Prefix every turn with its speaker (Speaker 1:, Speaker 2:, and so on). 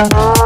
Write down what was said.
Speaker 1: Oh.